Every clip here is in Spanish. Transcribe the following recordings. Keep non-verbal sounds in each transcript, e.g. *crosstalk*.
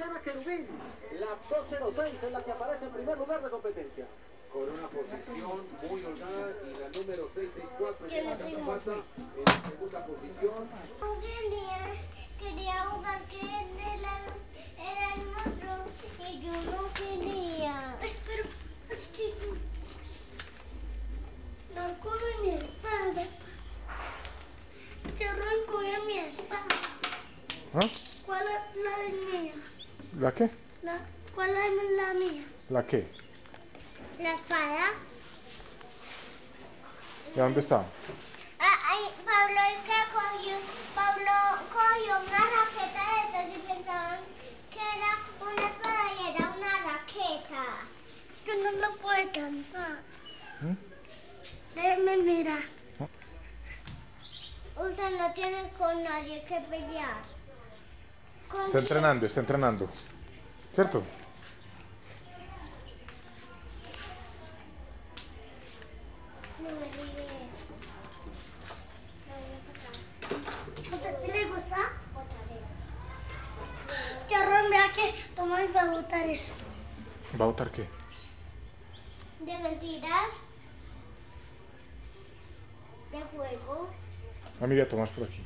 llama Querubín. La 206 es la que aparece en primer lugar de competencia. con nadie que pelear. Está entrenando, está entrenando. ¿Cierto? ¿Le gusta? Ya romperá que Tomás va a votar eso. ¿Va a votar qué? De mentiras. De juego. Amiga Tomás por aqui.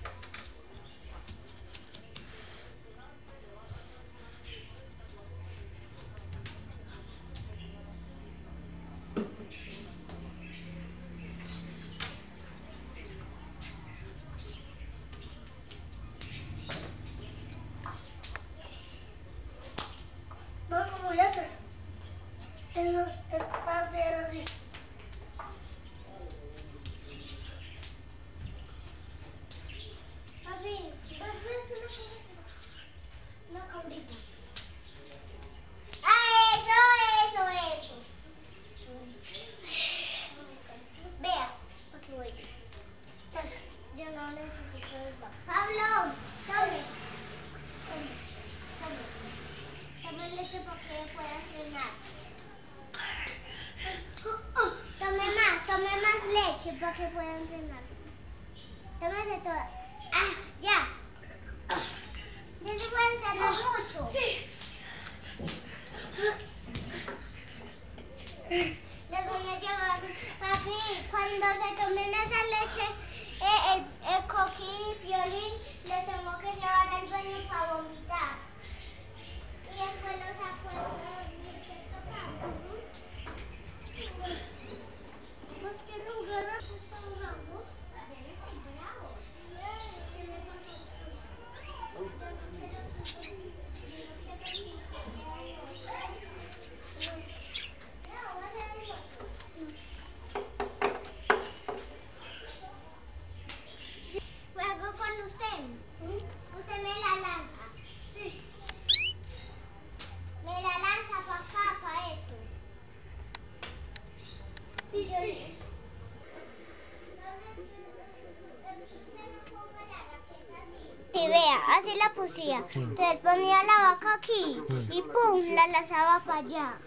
Entonces ponía la vaca aquí y pum, la lanzaba para allá.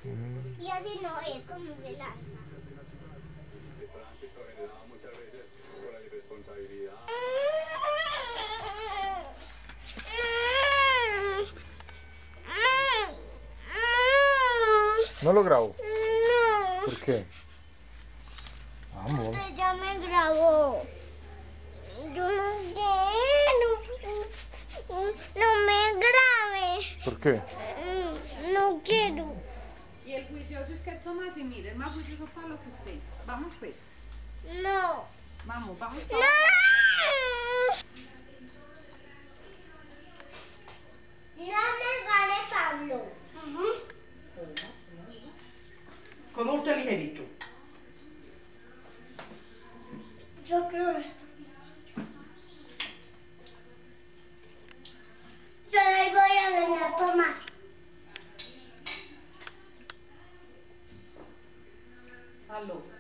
Y así no es como se lanza. No lo grabo. ¿Por qué? Mm, no quiero. Y el juicioso es que esto más y mire, es más juicioso para lo que usted. Vamos pues. No. Vamos, vamos para. No. No me gane Pablo. ¿Cómo usted ligerito? Yo quiero esto. Yo le Elena Tomás. Aló.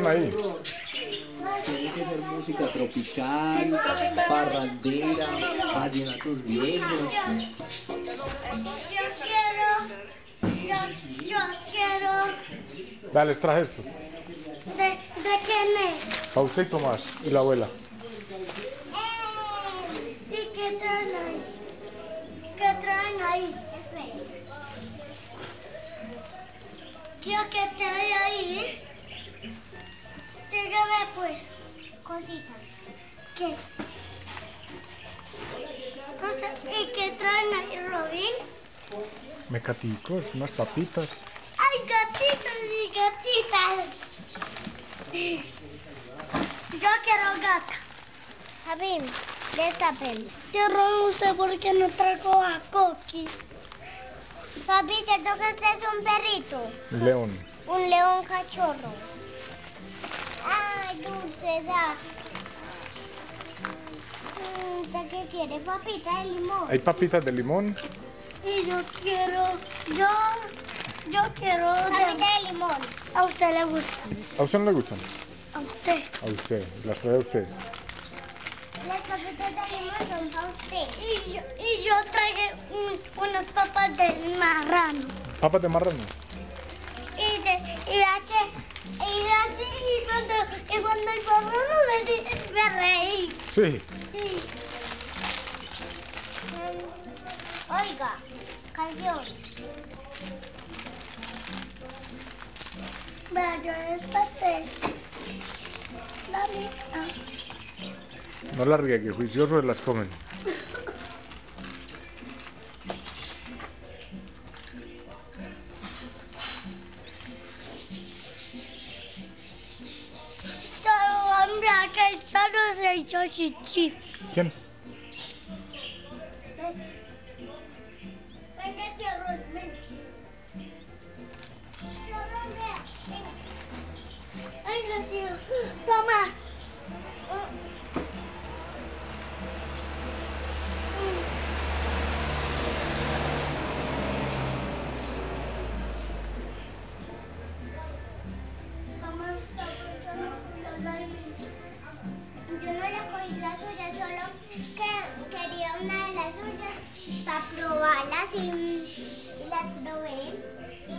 Ponen ahí. Tiene que ser música tropical, parrandera, vallenatos viejos. Yo quiero, yo, yo quiero, Dale, les traje esto. ¿de, de quién es? Para usted y Tomás y la abuela. ¿Y qué traen ahí? ¿Qué traen ahí? Esperen. Quiero que trae ahí. Dígame pues, cositas. ¿Qué? Cosa- ¿Y qué traen ahí, Robin? Mecaticos, unas papitas. ¡Ay, gatitos y gatitas! Yo quiero gata. A ver, destapen. Quiero usted porque no traigo a Coqui. Papi, te toca este es un perrito. León. Un león cachorro. Ay, dulce, da. Mm, ¿Usted qué quiere? Papita de limón. Hay papitas de limón. Y yo quiero, yo, yo quiero... Papita de limón. A usted le gusta. ¿A usted no le gustan? A usted. A usted. Las trae a usted. Las papitas de limón son para usted. Y yo, y yo traje un- unas papas de marrano. Papas de marrano. Y, de, y a que... Y así, y cuando, y cuando el marrano me, me reí. Sí. Sí. Oiga, canción. Yo desperté. La mía. No las riegue, juiciosos las comen. Se probé.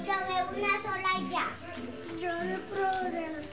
Probé una sola ya. Yo le probé de las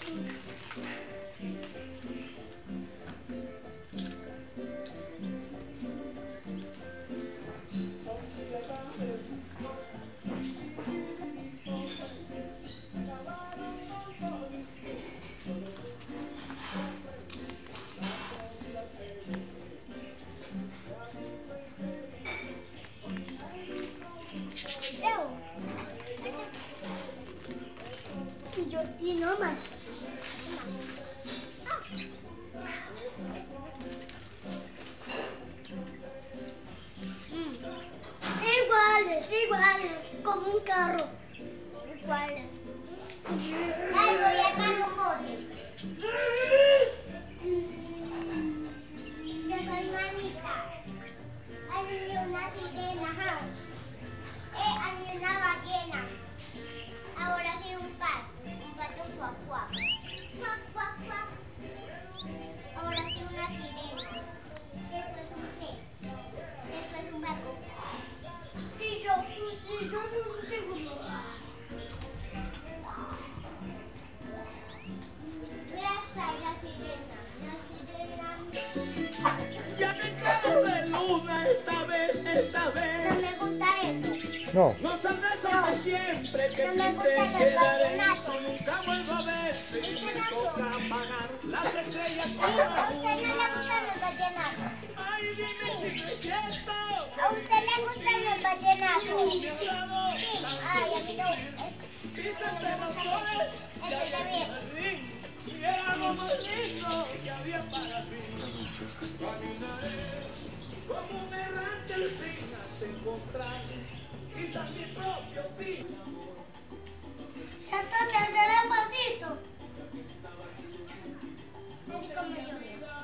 Ahora sí una sirena. Después un pez. Después un barco. Sí, yo, sí, yo no seguro. Ve hasta la sirena. La sirena. Ya me quedo de luna esta vez, esta vez. No me gusta eso. No. No son no. siempre que no me gusta te el quedaré vuelvo este este a ver, las estrellas con usted no le gustan los vallenatos. Ay, dime si no es. A usted le gustan los vallenatos. Sí. sí. Ay, había para mí. Caminaré como un errante al fin hasta encontrar quizás mi propio fin. Santo, que pasito. Así como.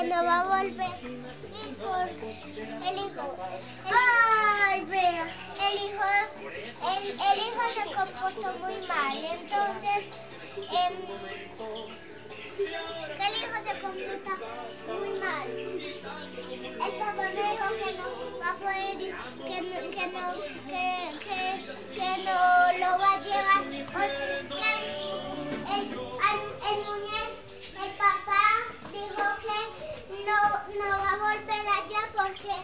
Que no va a volver. Y porque el hijo. el- Ay. El hijo, el, el hijo se comportó muy mal. Entonces, em, el hijo se comporta muy mal. El papá me dijo que no va a poder ir, que no, que no, que, allá porque,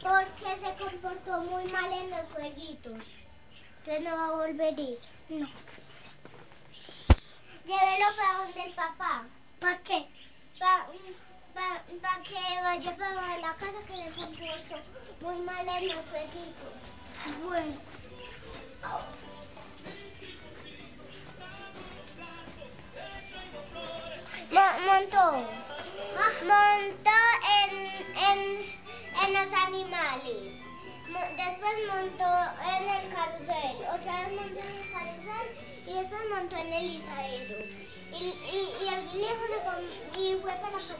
porque se comportó muy mal en los jueguitos. Entonces no va a volver a ir. No. Llévelo para donde el papá. ¿Para qué? Para que vaya para la casa que le comportó muy mal en los jueguitos. Bueno. Mo- montó. Montó en, en, los animales. Después montó en el carrusel. Otra vez montó en el carrusel y después montó en el izadero. Y, y, y el viejo y fue para casa.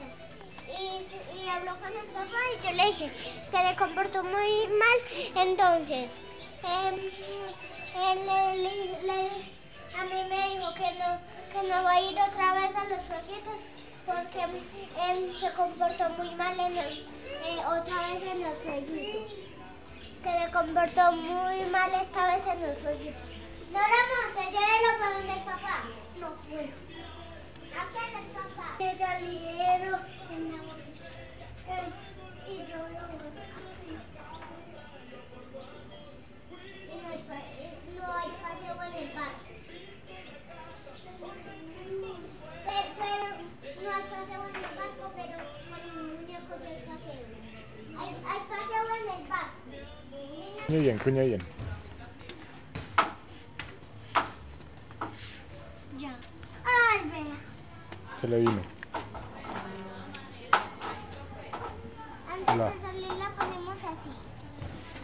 Y, y habló con el papá y yo le dije que le comportó muy mal. Entonces, em, él le- le- a mí me dijo que no, que no va a ir otra vez a los jueguitos porque él se comportó muy mal en eh, otra vez en los jueguitos. Que le comportó muy mal esta vez en los jueguitos. No la monte, llévelo para donde el papá. No puedo. Aquí está el papá. Ella ligero en la bolita. Eh, Y yo lo Muy bien, cuña bien. Ya. Ay, vea. Se le vino. Antes de salir la ponemos así.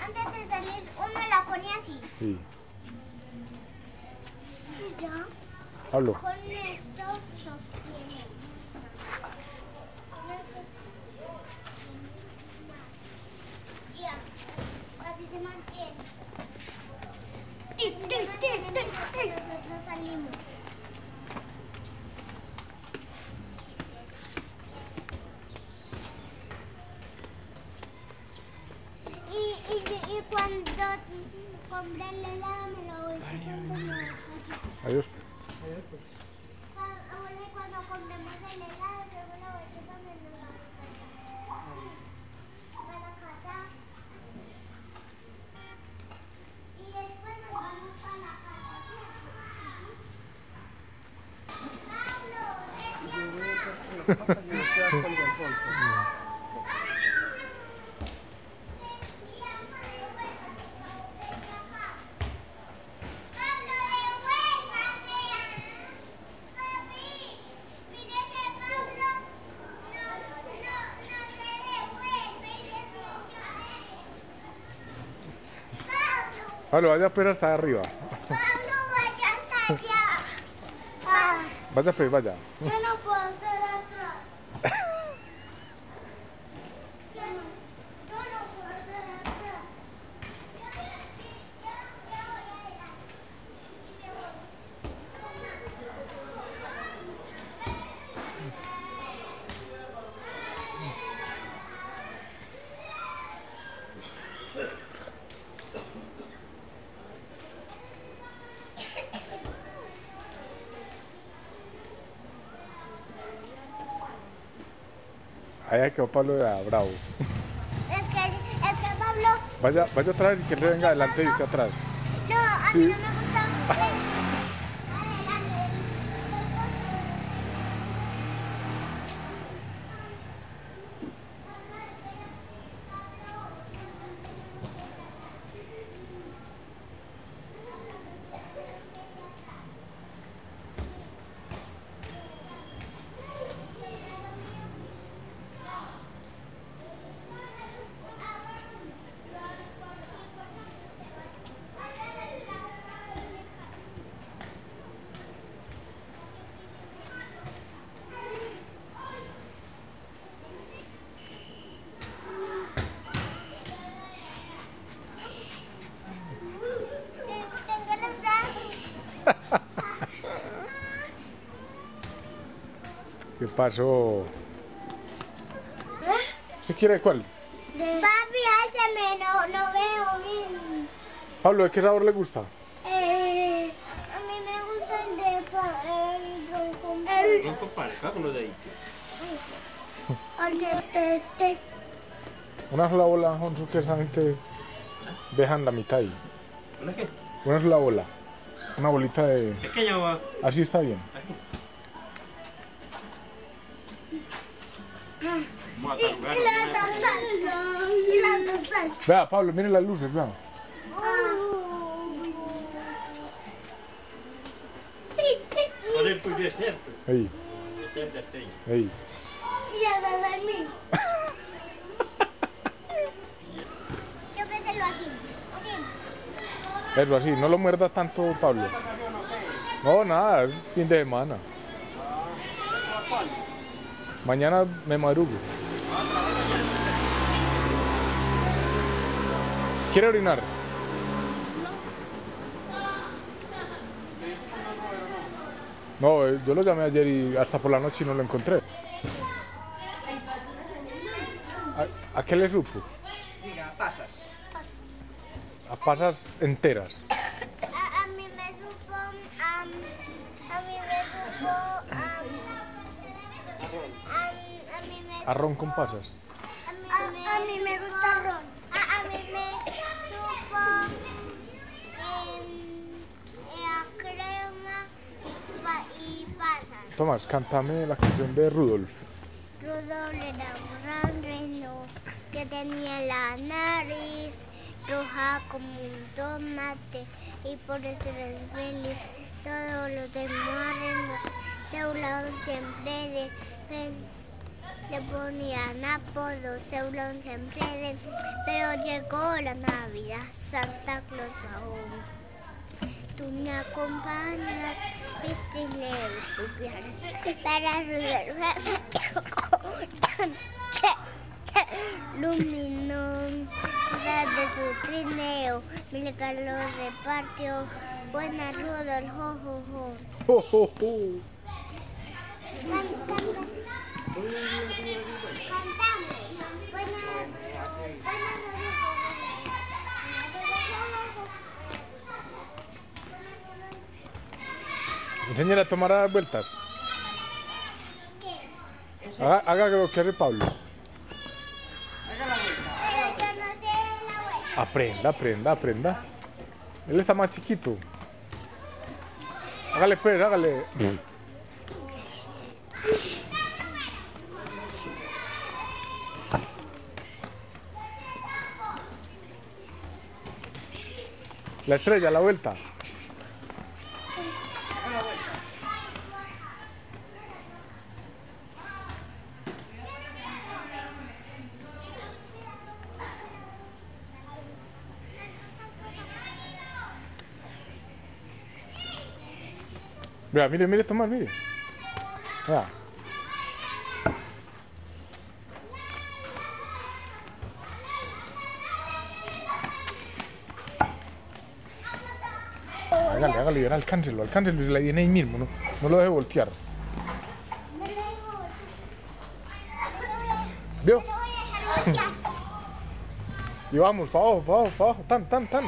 Antes de salir uno la pone así. Sí. Y ya. Pablo, Con esto sostiene. Con esto. Ya. Así se mantiene. Así se mantiene mientras Nosotros salimos. Y, y, y cuando compre el helado me lo voy a comer. adiós. Ah, Abuela, y cuando compremos el helado, luego la bolsita me lo vamos para casa. Y después nos vamos para la casa. Pablo, desde acá. Pablo, devuélvase. Papi, mire que Pablo no, no, no se devuelve y a. Pablo, vaya pues hasta arriba. Pablo, vaya hasta allá. Ah, Vaya pues, vaya. yo no puedo estar atrás. Yo no, yo no puedo estar atrás. Yo voy aquí, yo, yo voy allá. Y yo voy. Allá quedó Pablo de bravo. Es que, es que Pablo, Vaya, vaya vez y que él venga adelante y usted atrás. no, a Sí. mí no me gusta. ¿Qué pasó? ¿Se quiere cuál? Papi, háceme, no, no veo bien. Pablo, ¿de qué sabor le gusta? Eh, a mí me gusta el de pa, el ron con Non compare, qua quello da Ike. el este, este. Una sola bola, son supuestamente dejan la mitad ahí. È che? Una sola bola. Una bolita de... Io va. Así está bien. Y las dos salsas. Y las dos salsas. Vea, Pablo, mire las luces, vea. Sí, sí. Ma del tuo deserto. Ahí, Deserto è te. ahí. Y esa es el mío. *laughs* Yo pensé así. Así. Eso así, no lo muerda tanto, Pablo. No, nada, es fin de semana. Mañana me madrugo. ¿Quiere orinar? No, eh, yo lo llamé ayer y hasta por la noche no lo encontré. ¿A, a qué le supo? Diga, pasas. A pasas enteras. A Arrón con pasas. A mí, a mí me gusta el ron. A, a mí me supo em, eh, a crema y, pa- y pasas. Tomás, cántame la canción de Rudolf. Rudolf era un gran reno que tenía la nariz roja como un tomate y por eso era feliz. Todos los demás renos se burlaban siempre de él. Le ponían apodos, se burlaban siempre. Pero llegó la Navidad, Santa Claus bajó. Tú me acompañas, mi trineo, tú vienes para Rudolf. Luminó de su trineo, mi regalo repartió. Buena Rudolf, jo, jo, jo. Enséñale a tomar vueltas. Haga, haga lo que hace Pablo. Aprenda, aprenda, aprenda. Él está más chiquito. Hágale pues, hágale. La estrella, la vuelta. Vea, mire, mire, Tomás, mire. Vea. Hágale, hágale, verá, alcáncelo, alcáncelo y se la viene ahí mismo, no, no lo deje voltear. ¿Vio? *laughs* Y vamos, para abajo, para abajo, para abajo, tan, tan, tan.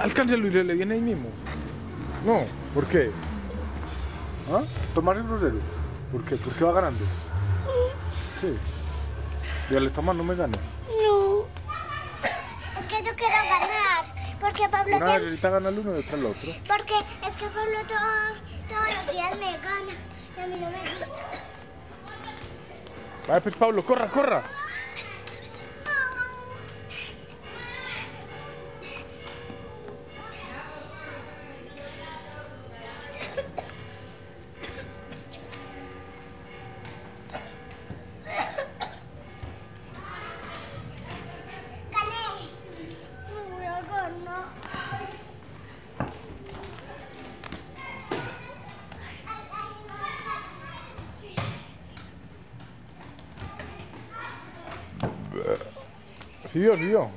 Alcáncelo y le, le viene ahí mismo. No, ¿por qué? ¿Ah? Tomás el crucero. ¿Por qué? ¿Por qué va ganando? Sí. Dígale, Tomás, no me ganes. No. Es que yo quiero ganar. Porque Pablo siempre- necesita ganar el uno y otra el otro. Porque es que Pablo todo- todos los días me gana. Y a mí no me gusta. Vaya pues Pablo, corra, corra. Sí vio.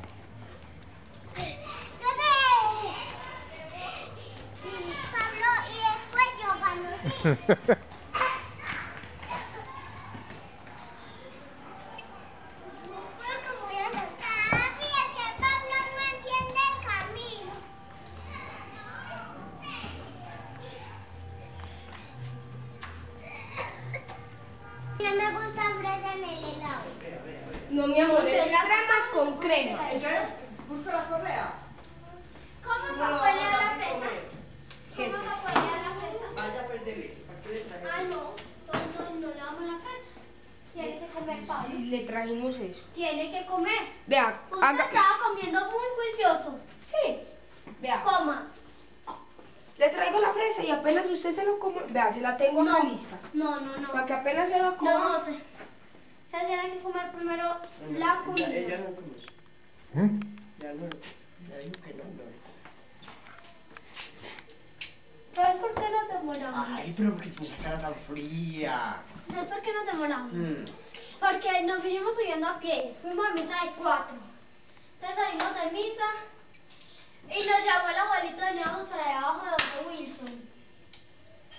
Pablo, y después yo gano. No me gusta fresa en el helado. No, mi amor, es cremas con crema. Busca la correa. ¿Cómo ¿Cómo me la puede vamos dar a la fresa? ¿Cómo me puede dar la fresa? Vaya, dele. ¿Para qué le traje? Ah, no, no, no, no le damos la fresa. Tiene que comer Pablo. Sí, le trajimos eso. Tiene que comer. Vea, Usted estaba comiendo muy juicioso. Sí. Vea, Coma. le traigo la fresa y apenas usted se lo come. Vea, se la tengo acá No. lista. No, no, no. Para que apenas se la coma. No, José. Se tiene que comer primero la Ya, comida. ella no come eso. ¿Mm? Ya no. Ya dijo que no, no. ¿Sabes por qué no te moramos? Ay, pero que esa cara tan fría. ¿Sabes por qué no te moramos? Mm. Porque nos vinimos subiendo a pie. Fuimos a misa de cuatro. Entonces salimos de misa y nos llamó el abuelito, veníamos por allá abajo de Wilson.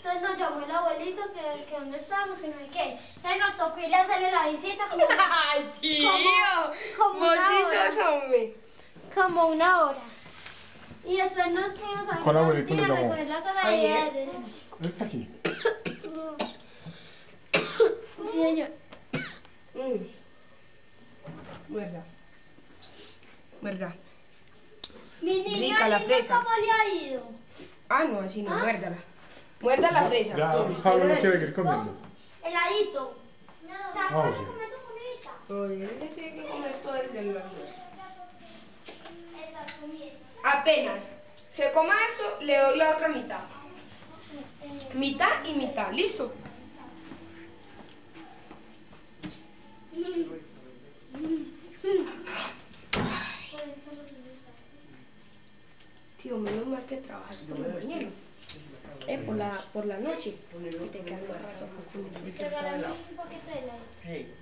Entonces nos llamó el abuelito que, que dónde estábamos, que no sé qué. Entonces nos tocó ir a hacerle la visita como, *laughs* ¡Ay, tío! como Vos una hora. como una hora. Y después nos fuimos a ¿Cuál la abuelito a llamó? recoger la cosa Ayer. de... Está aquí. *coughs* Sí, señor. Mm. ¿Verdad? ¿Verdad? Mi niño Rica la fresa. ¿cómo le ha ido? Ah, no, así no, muérdala. Muerda la fresa. Ya Pablo no quiere ir comiendo. Heladito. O sea, Ah, ¿cómo sí. comer su comidita? Él tiene que comer todo el del almuerzo. Apenas se coma esto, le doy la otra mitad. Mitad y mitad, listo. Tío, menos mal que trabajas por la mañana. Eh, por la, por la noche. Y te quedas más rato regalamos un poquito de helado. Hey.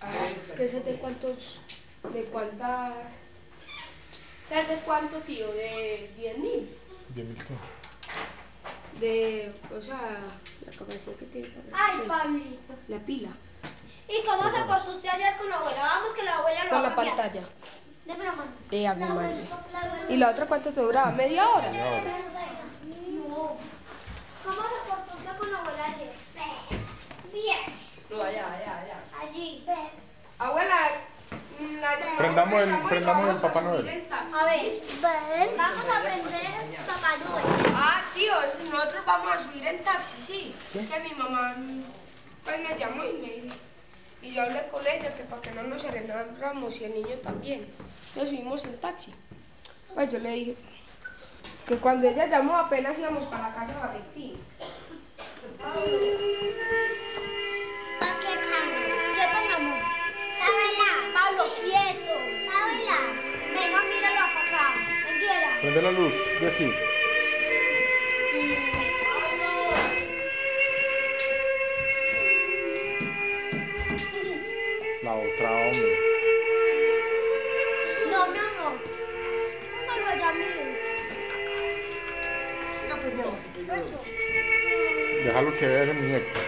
Ah, es que sé de cuántos, de cuántas, ¿sabes de cuánto, tío? De 10 mil. ¿De mil qué? De, o sea, la capacidad que tiene para Ay. Pablito. La pila. ¿Y cómo se usted ayer con la abuela? Vamos que la abuela lo Con va la pantalla. La mano. Eh, a mi La madre. abuela- la abuela- ¿Y la otra cuánto te duraba? ¿Media hora? No. ¿Cómo se portó usted con la abuela ayer? Bien. No, allá, allá, allá. Allí. Abuela, mm, la llamamos, Prendamos el- prendamos el Papá Noel. A ver. Vamos a aprender Papá Noel. Ah, tío, nosotros vamos a subir en taxi, sí. Es que mi mamá mm, pues me llamó y me dijo. Y yo hablé con ella que para que no nos serenáramos y el niño también. Entonces subimos en taxi. Pues yo le dije que cuando ella llamó apenas íbamos para la casa de Valentín. ¿Para qué cara? Quieto, mi amor. Abuela. Pablo, quieto. Abuela. Venga, míralo para acá. Entienda. Prende la luz de aquí. La otra, hombre. No, mi amor. No, pues no, si tú yo. Déjalo que vea ese muñeco.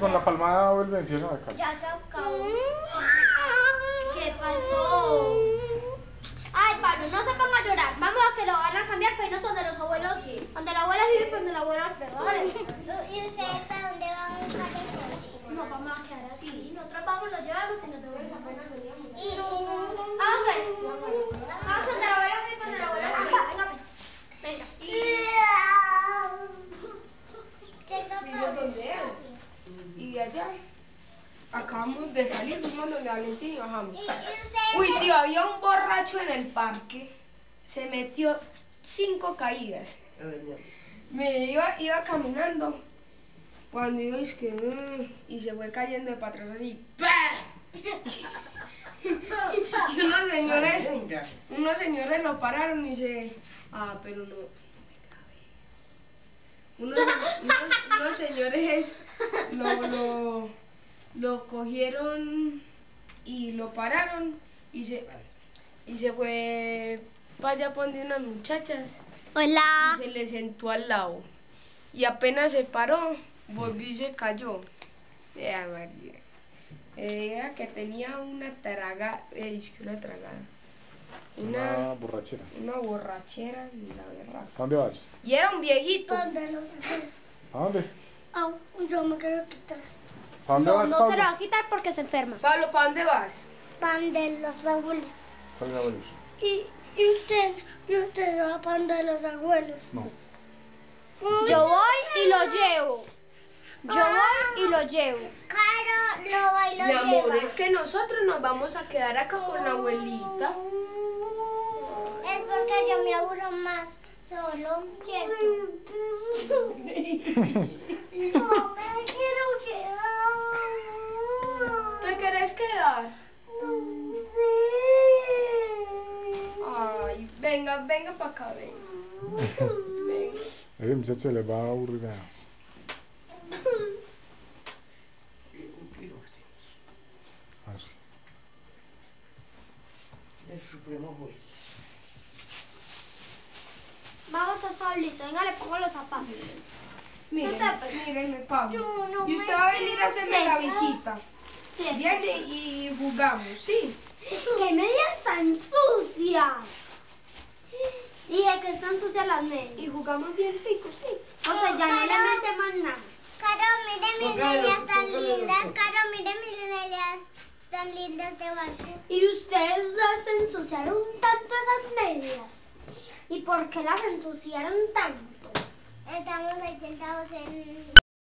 Con la palmada vuelve empieza a caer. Ya se acabó. ¿Qué pasó? Ay, Pablo, no se ponga a llorar. Vamos a que lo van a cambiar para irnos donde los abuelos. Donde la abuela vive, pues donde la abuela Alfredo. ¿vale? ¿Y ustedes para dónde van a No, vamos a quedar así. Nosotros vamos, lo llevamos y nos devolvemos a casa. Y... Vamos pues. Vamos donde la abuela vive, donde la abuela Alfredo. Venga pues. Venga. Vive donde él. Y de allá. Acabamos de salir, fuimos donde Valentín y bajamos. Uy, tío, había un borracho en el parque. Se metió cinco caídas. Me iba, iba caminando. Cuando iba es que, "Uh", y se fue cayendo de para atrás así. ¡pah! *laughs* Y unos señores, unos señores lo pararon y se, ah, pero no, unos, unos- unos señores lo, lo, lo cogieron y lo pararon y se, y se fue para allá donde unas muchachas Hola. y se le sentó al lado. Y apenas se paró, volvió y se cayó. Ya, María. Era que tenía una traga, eh, es que una tragada. Una Una, borrachera. una borrachera y la berraca. ¿A dónde vas? Y era un viejito. ¿A dónde? yo me quiero quitar esto. ¿A dónde No, vas, no se Pablo? lo va a quitar porque se enferma. Pablo, ¿para dónde vas? Pan de los abuelos. Con los abuelos. ¿Y, y usted? ¿Y usted va a pan de los abuelos? No. Yo voy y lo llevo. Yo voy y lo llevo. Caro lo va y Mi amor, es que nosotros nos vamos a quedar acá con la abuelita. Es porque yo me aburro más solo, ¿cierto? *laughs* no me quiero quedar. ¿Te querés quedar? Sí. Ay, venga, venga para acá, venga. Venga. Ese muchacho se le va a aburrir. Así. El Supremo Juez. Vamos a Saulito, venga, le pongo los zapatos. Mírenme, mírenme, Pablo. Yo no Y usted va a venir a hacerme la visita. Viene y jugamos, ¿sí? ¡Qué medias tan sucias! ¿Y de qué están sucias las medias? Y jugamos bien rico, sí. O sea, ya no le mete más nada. Caro, mire mis medias tan lindas. Caro, mire mis medias tan lindas de banco. ¿Y ustedes las ensuciaron tanto esas medias? ¿Y por qué las ensuciaron tanto? Estamos ahí sentados en